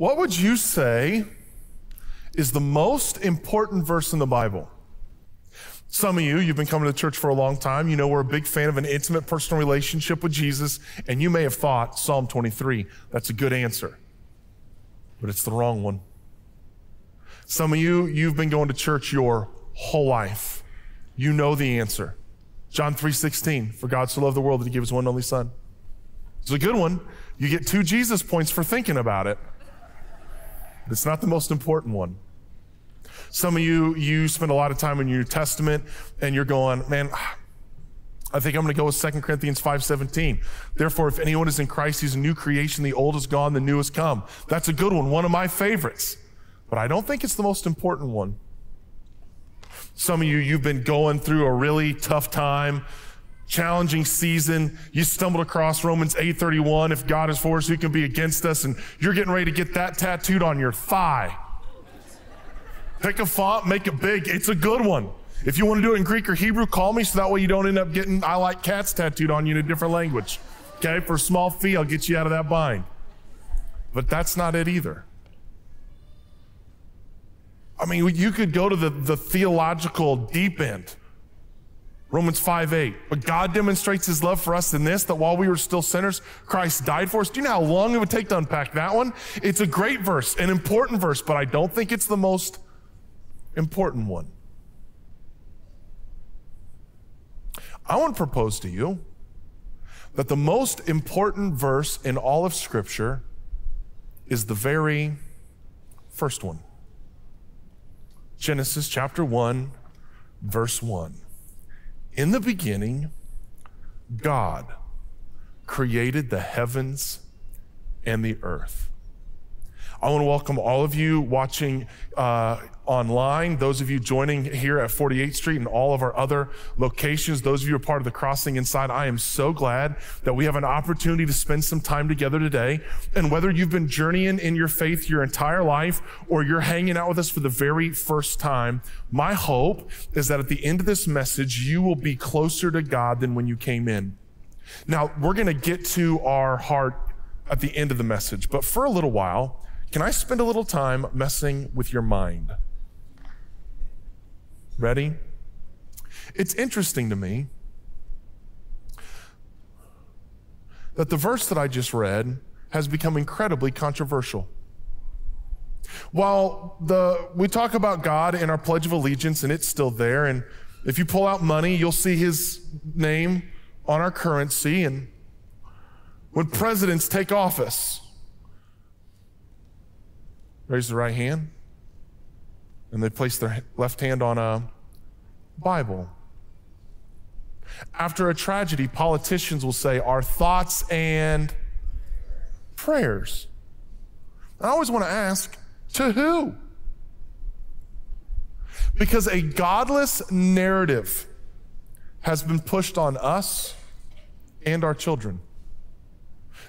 What would you say is the most important verse in the Bible? Some of you, you've been coming to church for a long time. You know we're a big fan of an intimate personal relationship with Jesus, and you may have thought Psalm 23. That's a good answer, but it's the wrong one. Some of you, you've been going to church your whole life. You know the answer. John 3:16, for God so loved the world that he gave his one and only son. It's a good one. You get two Jesus points for thinking about it. It's not the most important one. Some of you, you spend a lot of time in your New Testament and you're going, man, I think I'm going to go with 2 Corinthians 5:17. Therefore, if anyone is in Christ, he's a new creation. The old is gone, the new has come. That's a good one, one of my favorites. But I don't think it's the most important one. Some of you, you've been going through a really tough time, challenging season. You stumbled across Romans 8:31. If God is for us, who can be against us? And you're getting ready to get that tattooed on your thigh. Pick a font, make it big. It's a good one. If you want to do it in Greek or Hebrew, call me so that way you don't end up getting I like cats tattooed on you in a different language. Okay? For a small fee, I'll get you out of that bind. But that's not it either. I mean, you could go to the, the theological deep end. Romans 5 8. But God demonstrates his love for us in this, that while we were still sinners, Christ died for us. Do you know how long it would take to unpack that one? It's a great verse, an important verse, but I don't think it's the most important one. I want to propose to you that the most important verse in all of Scripture is the very first one Genesis chapter 1, verse 1. In the beginning, God created the heavens and the earth. I want to welcome all of you watching uh, online, those of you joining here at 48th Street and all of our other locations, those of you who are part of the crossing inside. I am so glad that we have an opportunity to spend some time together today. And whether you've been journeying in your faith your entire life or you're hanging out with us for the very first time, my hope is that at the end of this message, you will be closer to God than when you came in. Now, we're going to get to our heart at the end of the message, but for a little while, can I spend a little time messing with your mind? Ready? It's interesting to me that the verse that I just read has become incredibly controversial. While the, we talk about God in our Pledge of Allegiance, and it's still there, and if you pull out money, you'll see his name on our currency. And when presidents take office, raise the right hand, and they place their left hand on a Bible. After a tragedy, politicians will say, Our thoughts and prayers. I always want to ask, to who? Because a godless narrative has been pushed on us and our children.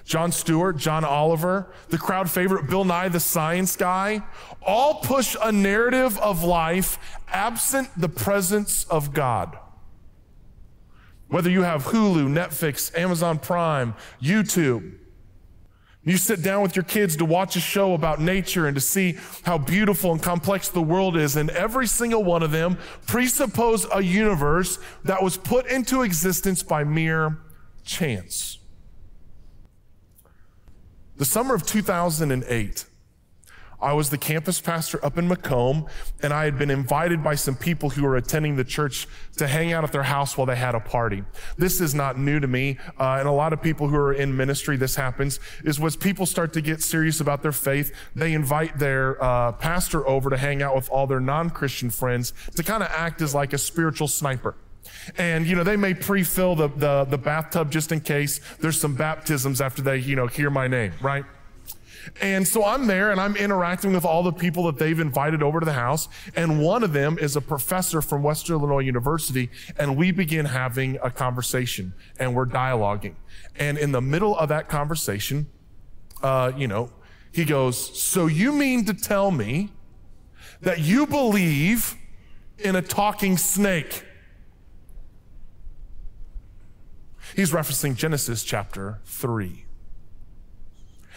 Jon Stewart, John Oliver, the crowd favorite Bill Nye the Science Guy, all push a narrative of life absent the presence of God. Whether you have Hulu, Netflix, Amazon Prime, YouTube, you sit down with your kids to watch a show about nature and to see how beautiful and complex the world is, and every single one of them presuppose a universe that was put into existence by mere chance. The summer of 2008, I was the campus pastor up in Macomb, and I had been invited by some people who were attending the church to hang out at their house while they had a party. This is not new to me, uh, and a lot of people who are in ministry, this happens, is when people start to get serious about their faith, they invite their uh, pastor over to hang out with all their non-Christian friends to kind of act as like a spiritual sniper. And, you know, they may pre-fill the, the, the bathtub just in case there's some baptisms after they, you know, hear my name, right? And so I'm there and I'm interacting with all the people that they've invited over to the house. And one of them is a professor from Western Illinois University. And we begin having a conversation and we're dialoguing. And in the middle of that conversation, uh, you know, he goes, So you mean to tell me that you believe in a talking snake? He's referencing Genesis chapter 3.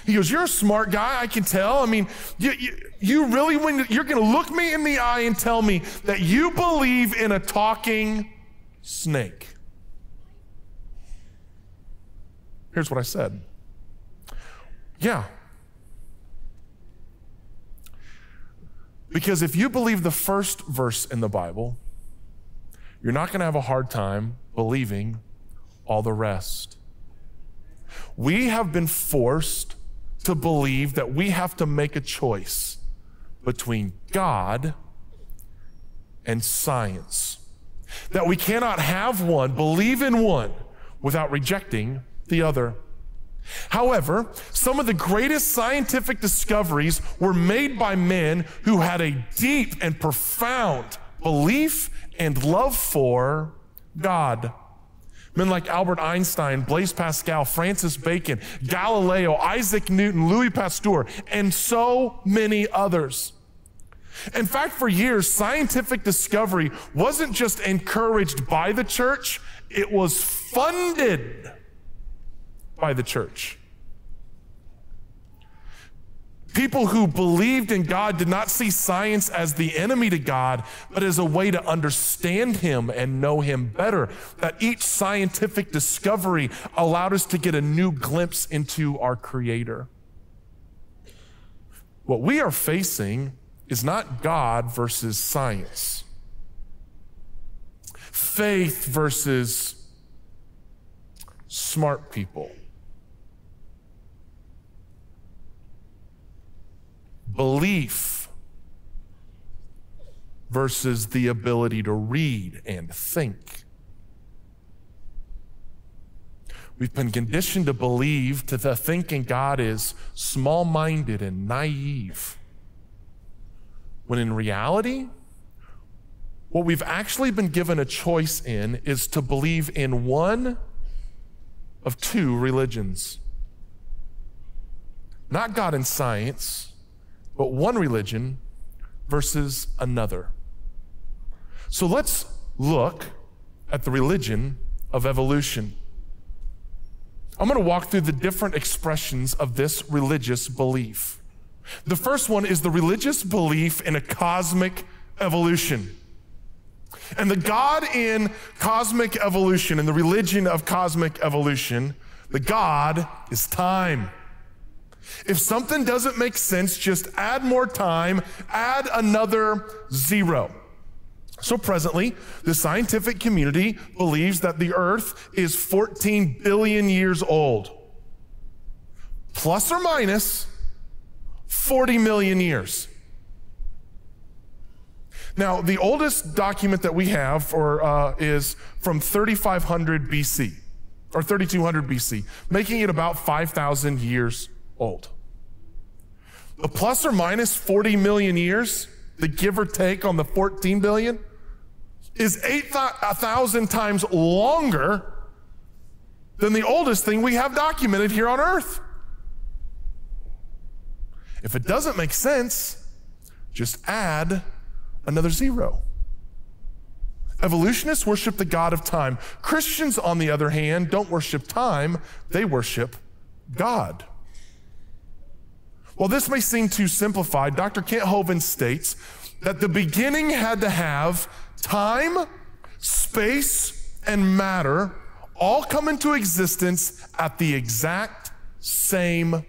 He goes, You're a smart guy, I can tell. I mean, you, you, you really, when you're going to look me in the eye and tell me that you believe in a talking snake. Here's what I said. Yeah. Because if you believe the first verse in the Bible, you're not going to have a hard time believing all the rest. We have been forced to believe that we have to make a choice between God and science. That we cannot have one, believe in one, without rejecting the other. However, some of the greatest scientific discoveries were made by men who had a deep and profound belief and love for God. Men like Albert Einstein, Blaise Pascal, Francis Bacon, Galileo, Isaac Newton, Louis Pasteur, and so many others. In fact, for years, scientific discovery wasn't just encouraged by the church, it was funded by the church. People who believed in God did not see science as the enemy to God, but as a way to understand Him and know Him better. That each scientific discovery allowed us to get a new glimpse into our Creator. What we are facing is not God versus science, faith versus smart people. Belief versus the ability to read and think. We've been conditioned to believe to the thinking God is small minded and naive. When in reality, what we've actually been given a choice in is to believe in one of two religions. Not God and science, but one religion versus another. So let's look at the religion of evolution. I'm going to walk through the different expressions of this religious belief. The first one is the religious belief in a cosmic evolution. And the God in cosmic evolution, in the religion of cosmic evolution, the God is time. If something doesn't make sense, just add more time, add another zero. So, presently, the scientific community believes that the earth is 14 billion years old, plus or minus 40 million years. Now, the oldest document that we have for, uh, is from 3500 BC or 3200 BC, making it about 5,000 years old. The plus or minus 40 million years, the give or take on the 14 billion, is 8,000 times longer than the oldest thing we have documented here on earth. If it doesn't make sense, just add another zero. Evolutionists worship the God of time. Christians, on the other hand, don't worship time, they worship God. While this may seem too simplified, Dr. Kent Hovind states that the beginning had to have time, space, and matter all come into existence at the exact same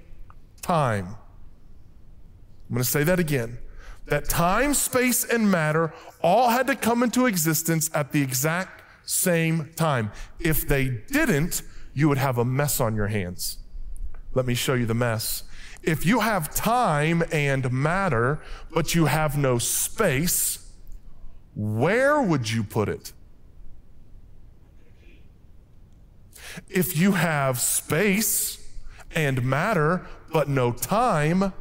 time. I'm going to say that again. That time, space, and matter all had to come into existence at the exact same time. If they didn't, you would have a mess on your hands. Let me show you the mess. If you have time and matter, but you have no space, where would you put it? If you have space and matter, but no time,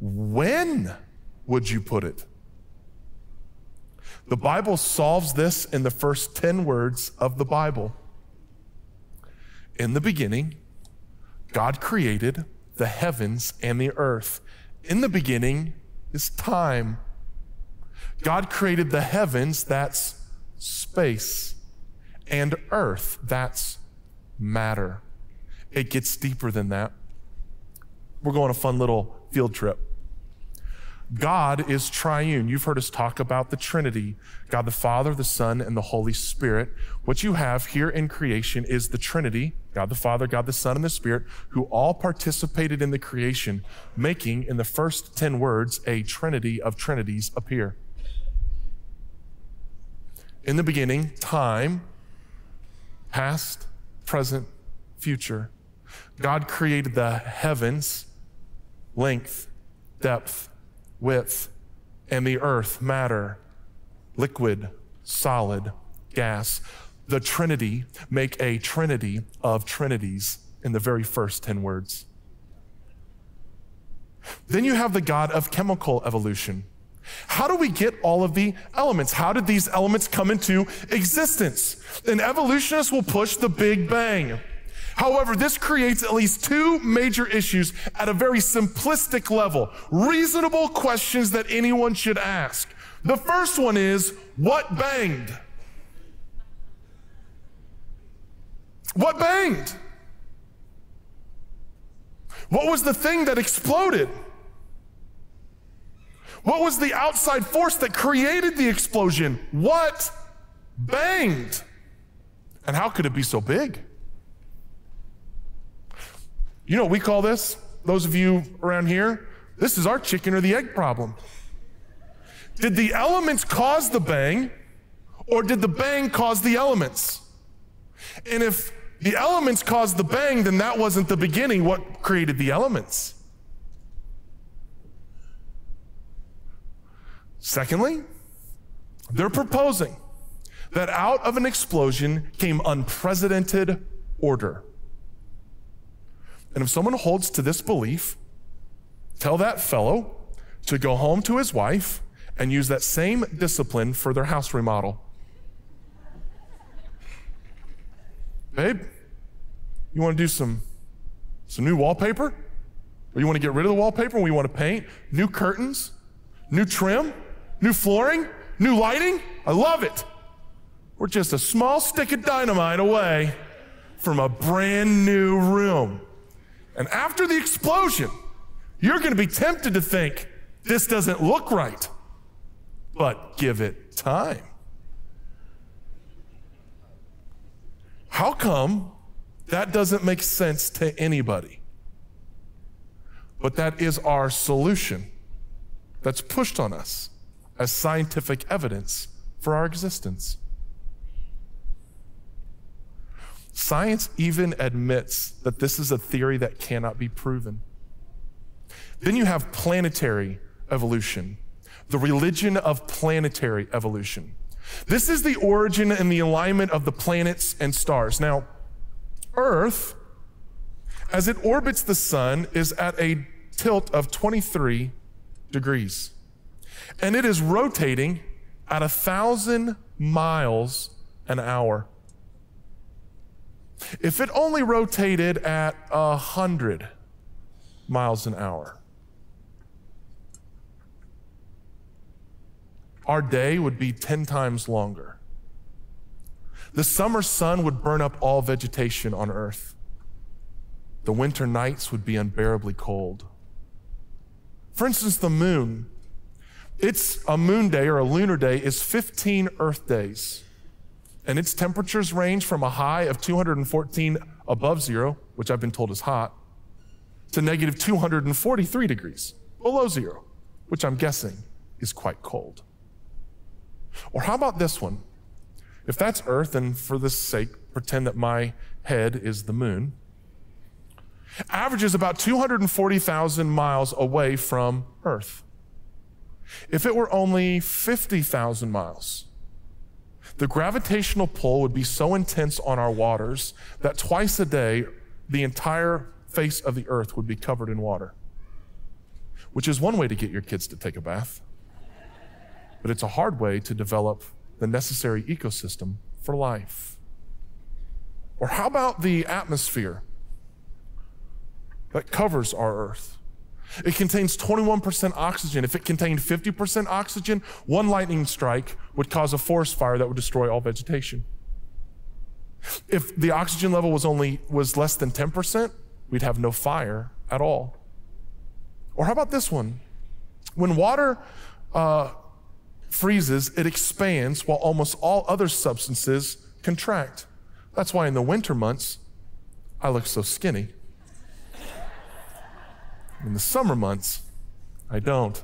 when would you put it? The Bible solves this in the first 10 words of the Bible. In the beginning, God created the heavens and the earth. In the beginning is time. God created the heavens, that's space, and earth, that's matter. It gets deeper than that. We're going a fun little field trip. God is triune. You've heard us talk about the Trinity God the Father, the Son, and the Holy Spirit. What you have here in creation is the Trinity God the Father, God the Son, and the Spirit, who all participated in the creation, making in the first 10 words a trinity of trinities appear. In the beginning, time, past, present, future. God created the heavens, length, depth, width, and the earth, matter, liquid, solid, gas. The Trinity make a trinity of trinities in the very first 10 words. Then you have the God of chemical evolution. How do we get all of the elements? How did these elements come into existence? An evolutionist will push the Big Bang. However, this creates at least two major issues at a very simplistic level, reasonable questions that anyone should ask. The first one is what banged? What banged? What was the thing that exploded? What was the outside force that created the explosion? What banged? And how could it be so big? You know what we call this? Those of you around here, this is our chicken or the egg problem. Did the elements cause the bang, or did the bang cause the elements? And if the elements caused the bang, then that wasn't the beginning. What created the elements? Secondly, they're proposing that out of an explosion came unprecedented order. And if someone holds to this belief, tell that fellow to go home to his wife and use that same discipline for their house remodel. Babe, you want to do some, some new wallpaper? Or you want to get rid of the wallpaper and we want to paint? New curtains? New trim? New flooring? New lighting? I love it. We're just a small stick of dynamite away from a brand new room. And after the explosion, you're going to be tempted to think, this doesn't look right. But give it time. How come that doesn't make sense to anybody? But that is our solution that's pushed on us as scientific evidence for our existence. Science even admits that this is a theory that cannot be proven. Then you have planetary evolution, the religion of planetary evolution. This is the origin and the alignment of the planets and stars. Now, Earth, as it orbits the sun, is at a tilt of 23 degrees. And it is rotating at a thousand miles an hour. If it only rotated at 100 miles an hour, our day would be 10 times longer. The summer sun would burn up all vegetation on earth. The winter nights would be unbearably cold. For instance, the moon, it's a moon day or a lunar day is 15 earth days and its temperatures range from a high of 214 above zero, which I've been told is hot, to negative 243 degrees below zero, which I'm guessing is quite cold. Or how about this one? If that's Earth, and for this sake, pretend that my head is the moon, averages about 240,000 miles away from Earth. If it were only 50,000 miles, the gravitational pull would be so intense on our waters that twice a day, the entire face of the earth would be covered in water, which is one way to get your kids to take a bath. But it's a hard way to develop the necessary ecosystem for life. Or how about the atmosphere that covers our earth? It contains 21% oxygen. If it contained 50% oxygen, one lightning strike would cause a forest fire that would destroy all vegetation. If the oxygen level was only was less than 10%, we'd have no fire at all. Or how about this one? When water uh, freezes, it expands while almost all other substances contract. That's why in the winter months, I look so skinny. In the summer months, I don't.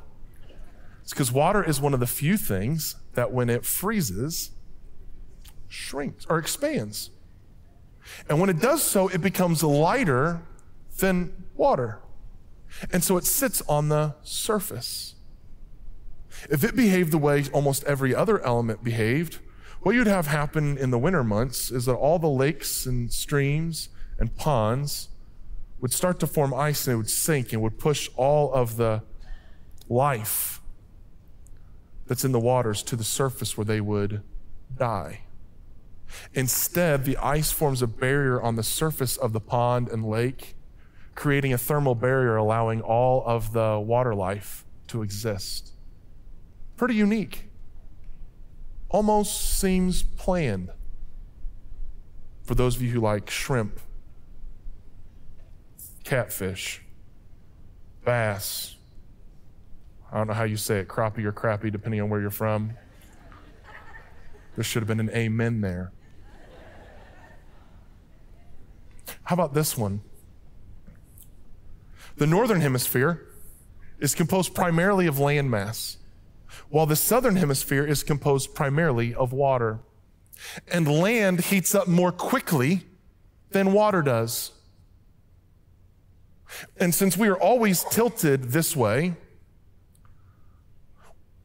It's because water is one of the few things that when it freezes, shrinks or expands. And when it does so, it becomes lighter than water. And so it sits on the surface. If it behaved the way almost every other element behaved, what you'd have happen in the winter months is that all the lakes and streams and ponds would start to form ice and it would sink and would push all of the life that's in the waters to the surface where they would die. Instead, the ice forms a barrier on the surface of the pond and lake, creating a thermal barrier allowing all of the water life to exist. Pretty unique. Almost seems planned for those of you who like shrimp, catfish, bass. I don't know how you say it, crappie or crappie, depending on where you're from. There should have been an amen there. How about this one? The northern hemisphere is composed primarily of landmass, while the southern hemisphere is composed primarily of water. And land heats up more quickly than water does. And since we are always tilted this way,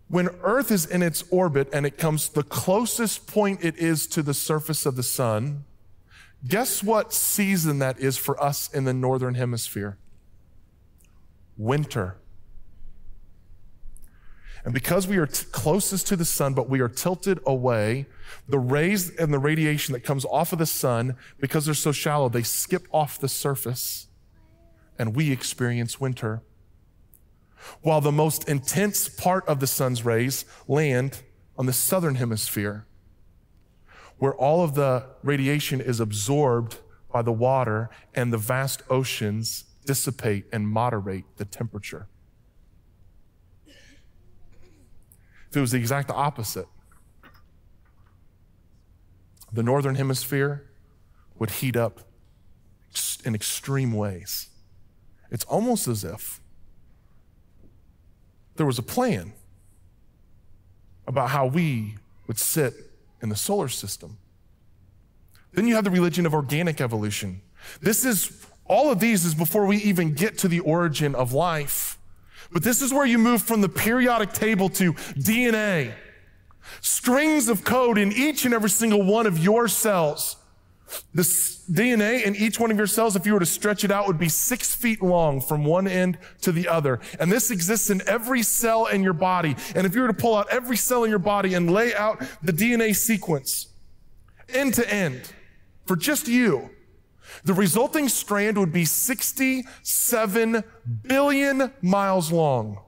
when Earth is in its orbit and it comes the closest point it is to the surface of the sun, guess what season that is for us in the northern hemisphere? Winter. And because we are t- closest to the sun, but we are tilted away, the rays and the radiation that comes off of the sun, because they're so shallow, they skip off the surface and we experience winter while the most intense part of the sun's rays land on the southern hemisphere, where all of the radiation is absorbed by the water and the vast oceans dissipate and moderate the temperature. If it was the exact opposite, the northern hemisphere would heat up in extreme ways. It's almost as if there was a plan about how we would sit in the solar system. Then you have the religion of organic evolution. This is, all of these is before we even get to the origin of life. But this is where you move from the periodic table to DNA. Strings of code in each and every single one of your cells the DNA in each one of your cells, if you were to stretch it out, would be six feet long from one end to the other. And this exists in every cell in your body. And if you were to pull out every cell in your body and lay out the DNA sequence end to end for just you, the resulting strand would be 67 billion miles long,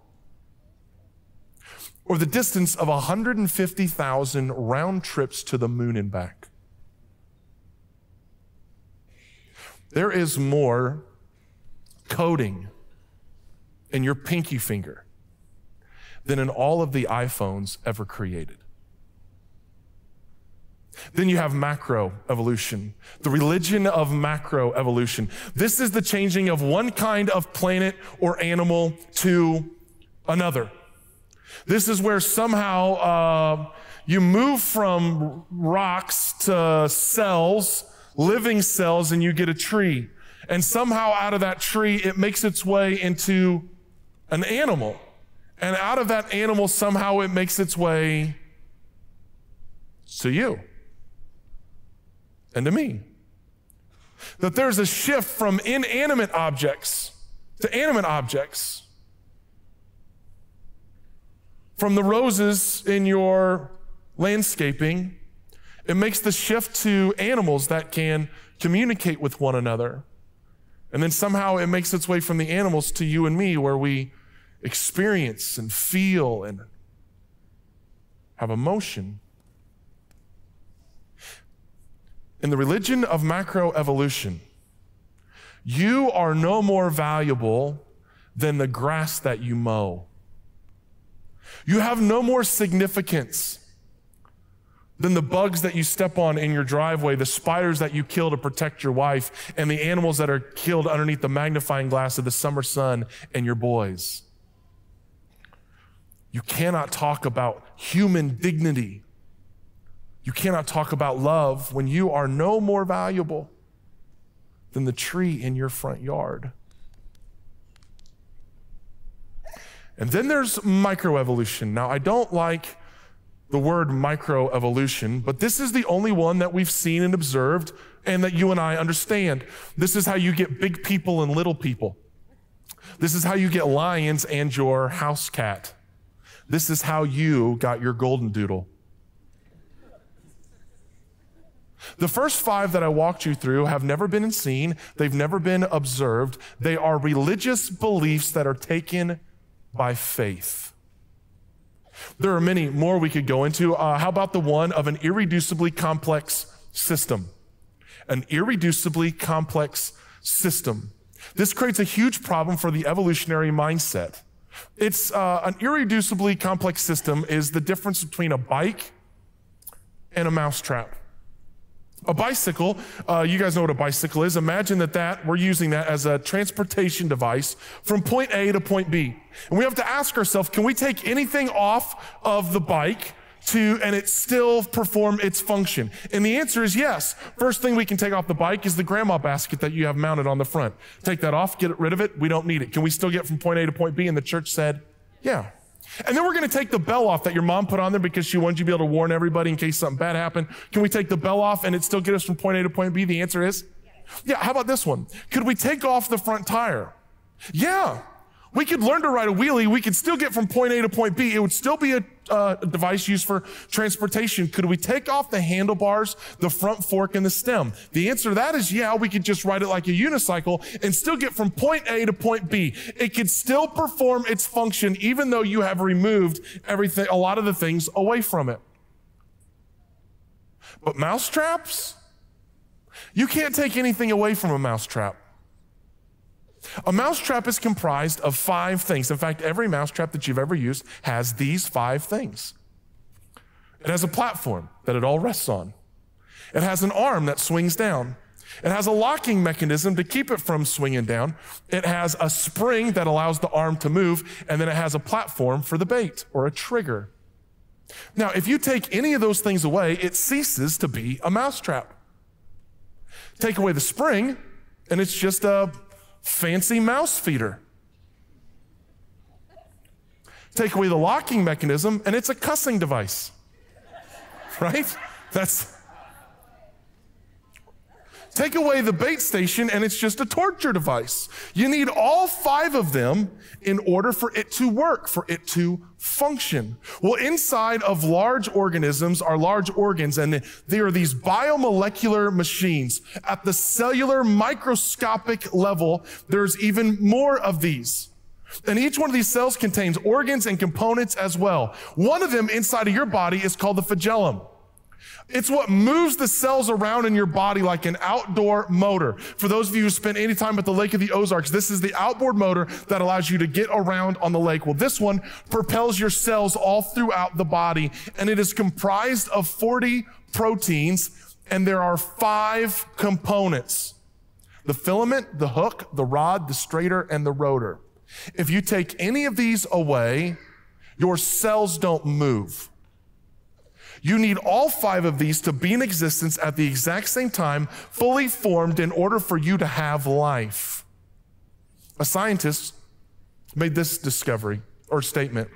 or the distance of 150,000 round trips to the moon and back. There is more coding in your pinky finger than in all of the iPhones ever created. Then you have macro evolution, the religion of macro evolution. This is the changing of one kind of planet or animal to another. This is where somehow uh, you move from rocks to cells living cells and you get a tree. And somehow out of that tree, it makes its way into an animal. And out of that animal, somehow it makes its way to you and to me. That there's a shift from inanimate objects to animate objects. From the roses in your landscaping it makes the shift to animals that can communicate with one another. And then somehow it makes its way from the animals to you and me, where we experience and feel and have emotion. In the religion of macroevolution, you are no more valuable than the grass that you mow. You have no more significance than the bugs that you step on in your driveway, the spiders that you kill to protect your wife, and the animals that are killed underneath the magnifying glass of the summer sun and your boys. You cannot talk about human dignity. You cannot talk about love when you are no more valuable than the tree in your front yard. And then there's microevolution. Now, I don't like the word microevolution, but this is the only one that we've seen and observed and that you and I understand. This is how you get big people and little people. This is how you get lions and your house cat. This is how you got your golden doodle. The first five that I walked you through have never been seen, they've never been observed. They are religious beliefs that are taken by faith. There are many more we could go into. Uh, how about the one of an irreducibly complex system? An irreducibly complex system. This creates a huge problem for the evolutionary mindset. It's uh, an irreducibly complex system is the difference between a bike and a mousetrap. A bicycle, uh, you guys know what a bicycle is. Imagine that that we're using that as a transportation device from point A to point B. And we have to ask ourselves, can we take anything off of the bike to, and it still perform its function? And the answer is yes. First thing we can take off the bike is the grandma basket that you have mounted on the front. Take that off, get rid of it. We don't need it. Can we still get from point A to point B? And the church said, yeah. And then we're going to take the bell off that your mom put on there because she wanted you to be able to warn everybody in case something bad happened. Can we take the bell off and it still get us from point A to point B? The answer is yeah. How about this one? Could we take off the front tire? Yeah. We could learn to ride a wheelie. We could still get from point A to point B. It would still be a, uh, a device used for transportation. Could we take off the handlebars, the front fork, and the stem? The answer to that is yeah, we could just ride it like a unicycle and still get from point A to point B. It could still perform its function even though you have removed everything, a lot of the things away from it. But mousetraps? You can't take anything away from a mousetrap. A mousetrap is comprised of five things. In fact, every mousetrap that you've ever used has these five things. It has a platform that it all rests on. It has an arm that swings down. It has a locking mechanism to keep it from swinging down. It has a spring that allows the arm to move, and then it has a platform for the bait or a trigger. Now, if you take any of those things away, it ceases to be a mousetrap. Take away the spring, and it's just a fancy mouse feeder. Take away the locking mechanism, and it's a cussing device. Right? That's. Take away the bait station, and it's just a torture device. You need all five of them in order for it to work, for it to function. Well, inside of large organisms are large organs, and they are these biomolecular machines. At the cellular microscopic level, there's even more of these. And each one of these cells contains organs and components as well. One of them inside of your body is called the flagellum. It's what moves the cells around in your body like an outdoor motor. For those of you who spent any time at the Lake of the Ozarks, this is the outboard motor that allows you to get around on the lake. Well, this one propels your cells all throughout the body, and it is comprised of 40 proteins, and there are five components. The filament, the hook, the rod, the stator, and the rotor. If you take any of these away, your cells don't move. You need all five of these to be in existence at the exact same time, fully formed in order for you to have life. A scientist made this discovery or statement.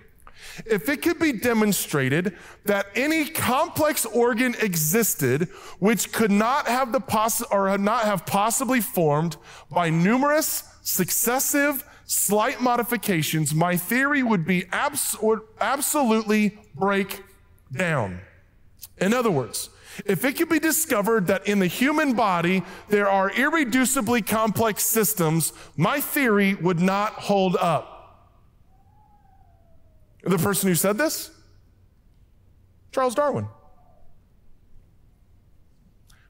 If it could be demonstrated that any complex organ existed which could not have the poss- or not have possibly formed by numerous successive slight modifications, my theory would be abs- absolutely break down. In other words, if it could be discovered that in the human body there are irreducibly complex systems, my theory would not hold up. The person who said this? Charles Darwin.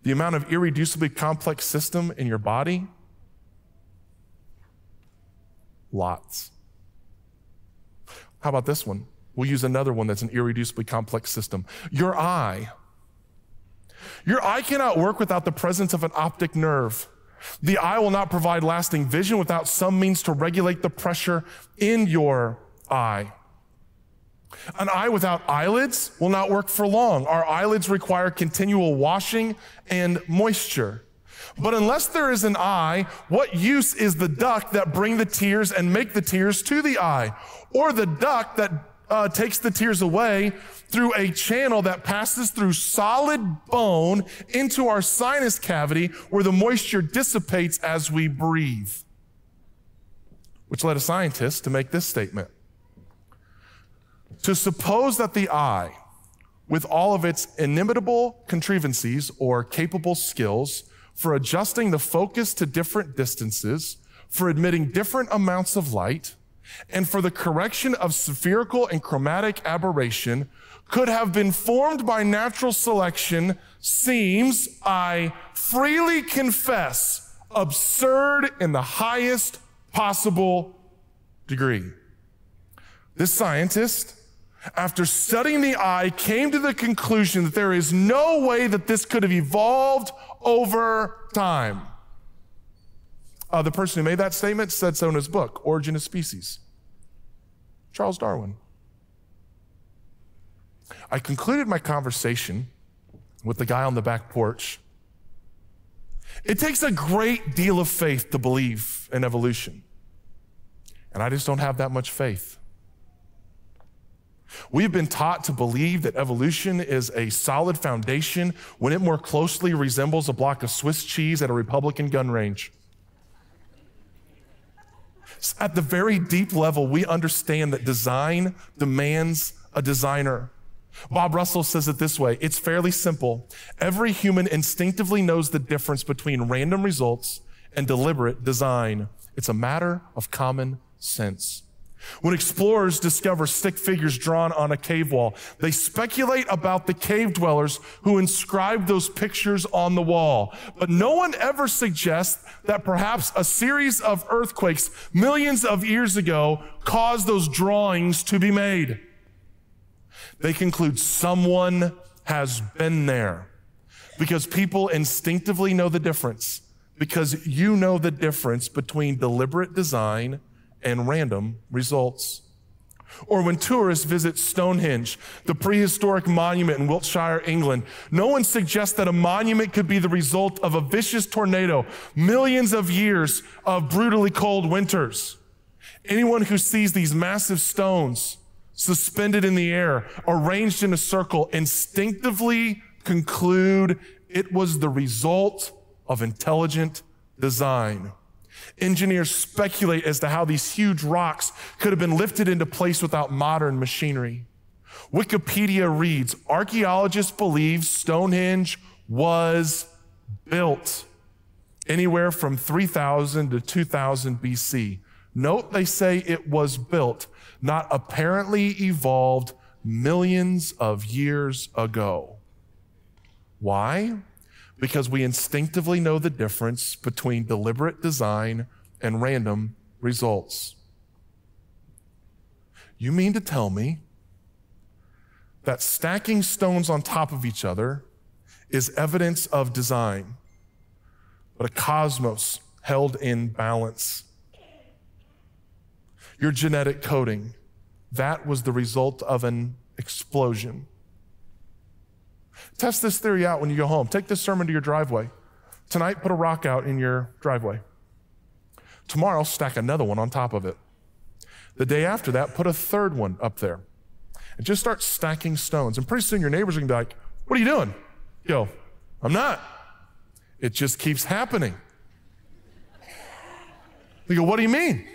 The amount of irreducibly complex system in your body Lots. How about this one? We'll use another one that's an irreducibly complex system. Your eye. Your eye cannot work without the presence of an optic nerve. The eye will not provide lasting vision without some means to regulate the pressure in your eye. An eye without eyelids will not work for long. Our eyelids require continual washing and moisture. But unless there is an eye, what use is the duct that bring the tears and make the tears to the eye? Or the duct that uh, takes the tears away through a channel that passes through solid bone into our sinus cavity where the moisture dissipates as we breathe. Which led a scientist to make this statement. To suppose that the eye, with all of its inimitable contrivances or capable skills for adjusting the focus to different distances, for admitting different amounts of light, and for the correction of spherical and chromatic aberration could have been formed by natural selection seems, I freely confess, absurd in the highest possible degree. This scientist, after studying the eye, came to the conclusion that there is no way that this could have evolved over time. Uh, the person who made that statement said so in his book, Origin of Species. Charles Darwin. I concluded my conversation with the guy on the back porch. It takes a great deal of faith to believe in evolution. And I just don't have that much faith. We've been taught to believe that evolution is a solid foundation when it more closely resembles a block of Swiss cheese at a Republican gun range. At the very deep level, we understand that design demands a designer. Bob Russell says it this way it's fairly simple. Every human instinctively knows the difference between random results and deliberate design. It's a matter of common sense. When explorers discover stick figures drawn on a cave wall, they speculate about the cave dwellers who inscribed those pictures on the wall. But no one ever suggests that perhaps a series of earthquakes millions of years ago caused those drawings to be made. They conclude someone has been there because people instinctively know the difference because you know the difference between deliberate design and random results. Or when tourists visit Stonehenge, the prehistoric monument in Wiltshire, England, no one suggests that a monument could be the result of a vicious tornado, millions of years of brutally cold winters. Anyone who sees these massive stones suspended in the air, arranged in a circle, instinctively conclude it was the result of intelligent design. Engineers speculate as to how these huge rocks could have been lifted into place without modern machinery. Wikipedia reads, archaeologists believe Stonehenge was built anywhere from 3000 to 2000 BC. Note they say it was built not apparently evolved millions of years ago. Why? Because we instinctively know the difference between deliberate design and random results. You mean to tell me that stacking stones on top of each other is evidence of design, but a cosmos held in balance your genetic coding. That was the result of an explosion. Test this theory out when you go home. Take this sermon to your driveway. Tonight, put a rock out in your driveway. Tomorrow, stack another one on top of it. The day after that, put a third one up there. And just start stacking stones. And pretty soon your neighbors are to be like, What are you doing? Go, I'm not. It just keeps happening. They go, What do you mean?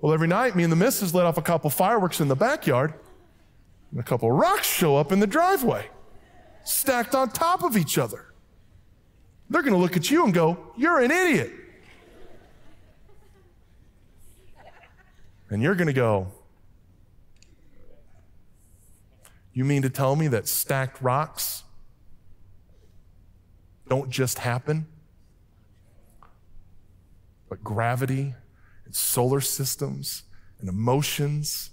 Well, every night, me and the missus let off a couple fireworks in the backyard, and a couple rocks show up in the driveway, stacked on top of each other. They're going to look at you and go, You're an idiot. And you're going to go, You mean to tell me that stacked rocks don't just happen, but gravity and solar systems and emotions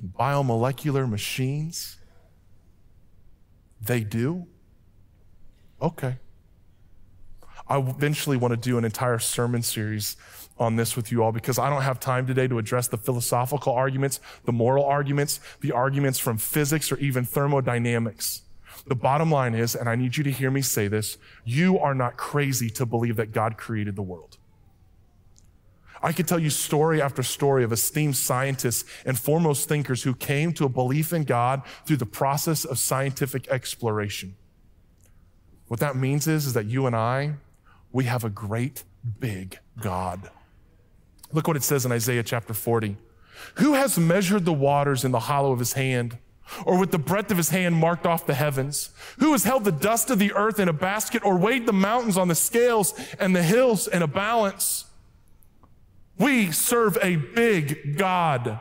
and biomolecular machines? They do? Okay. I eventually want to do an entire sermon series on this with you all because I don't have time today to address the philosophical arguments, the moral arguments, the arguments from physics or even thermodynamics. The bottom line is, and I need you to hear me say this, you are not crazy to believe that God created the world. I could tell you story after story of esteemed scientists and foremost thinkers who came to a belief in God through the process of scientific exploration. What that means is, is that you and I, we have a great big God. Look what it says in Isaiah chapter 40. Who has measured the waters in the hollow of his hand? Or with the breadth of his hand marked off the heavens? Who has held the dust of the earth in a basket or weighed the mountains on the scales and the hills in a balance? We serve a big God.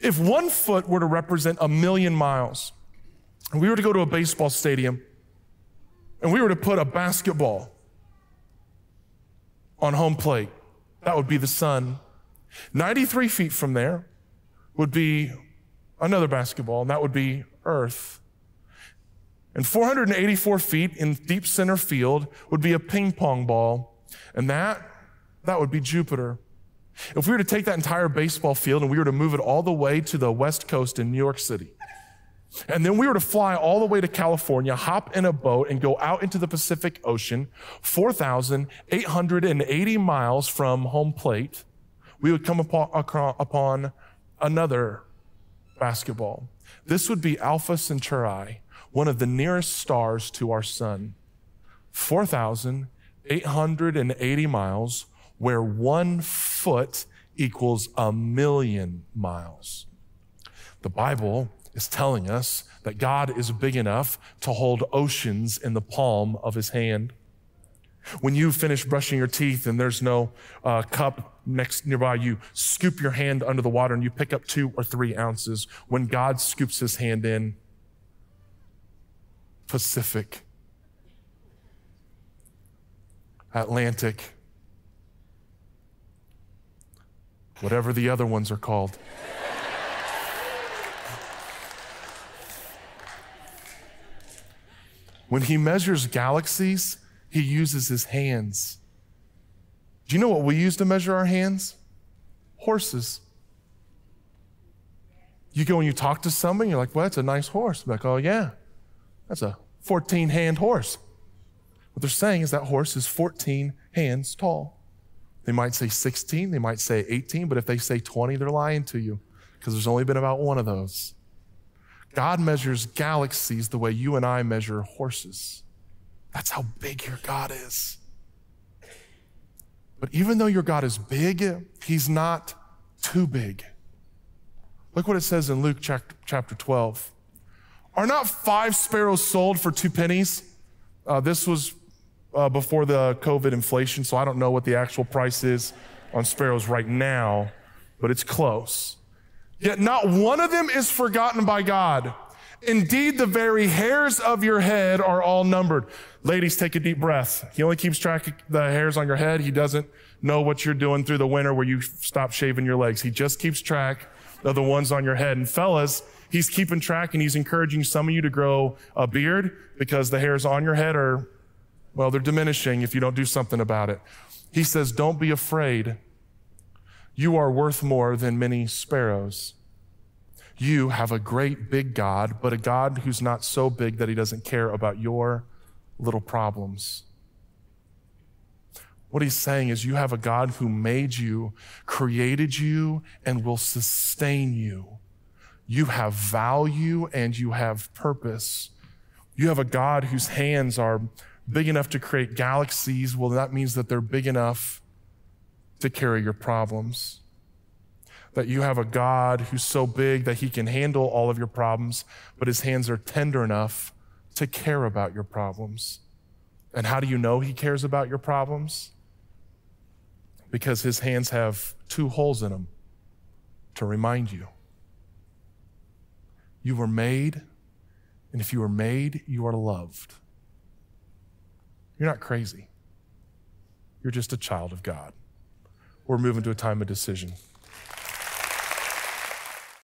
If one foot were to represent a million miles, and we were to go to a baseball stadium and we were to put a basketball on home plate, that would be the sun. 93 feet from there would be another basketball, and that would be Earth. And 484 feet in deep center field would be a ping pong ball, and that, that would be Jupiter. If we were to take that entire baseball field and we were to move it all the way to the west coast in New York City, and then we were to fly all the way to California, hop in a boat, and go out into the Pacific Ocean, 4,880 miles from home plate, we would come upon another basketball. This would be Alpha Centauri, one of the nearest stars to our sun. 4,880 miles, where one foot equals a million miles. The Bible is telling us that God is big enough to hold oceans in the palm of his hand. When you finish brushing your teeth and there's no uh, cup next nearby, you scoop your hand under the water and you pick up two or three ounces. When God scoops his hand in, Pacific, Atlantic, whatever the other ones are called. When he measures galaxies, he uses his hands. Do you know what we use to measure our hands? Horses. You go and you talk to somebody, you're like, well, that's a nice horse. I'm like, oh, yeah, that's a 14 hand horse. What they're saying is that horse is 14 hands tall. They might say 16, they might say 18, but if they say 20, they're lying to you because there's only been about one of those. God measures galaxies the way you and I measure horses. That's how big your God is. But even though your God is big, he's not too big. Look what it says in Luke chapter 12. Are not five sparrows sold for two pennies? Uh, this was uh, before the COVID inflation, so I don't know what the actual price is on sparrows right now, but it's close. Yet not one of them is forgotten by God. Indeed, the very hairs of your head are all numbered. Ladies, take a deep breath. He only keeps track of the hairs on your head. He doesn't know what you're doing through the winter where you stop shaving your legs. He just keeps track of the ones on your head. And fellas, he's keeping track and he's encouraging some of you to grow a beard because the hairs on your head are, well, they're diminishing if you don't do something about it. He says, don't be afraid. You are worth more than many sparrows. You have a great big God, but a God who's not so big that he doesn't care about your little problems. What he's saying is, you have a God who made you, created you, and will sustain you. You have value and you have purpose. You have a God whose hands are big enough to create galaxies. Well, that means that they're big enough to carry your problems. That you have a God who's so big that he can handle all of your problems, but his hands are tender enough to care about your problems. And how do you know he cares about your problems? Because his hands have two holes in them to remind you. You were made, and if you were made, you are loved. You're not crazy. You're just a child of God. We're moving to a time of decision.